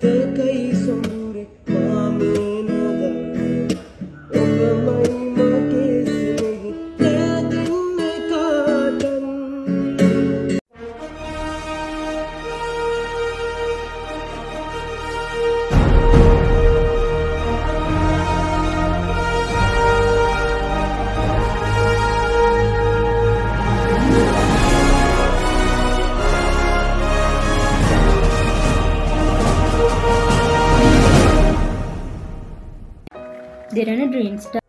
the They're on a dream. Start.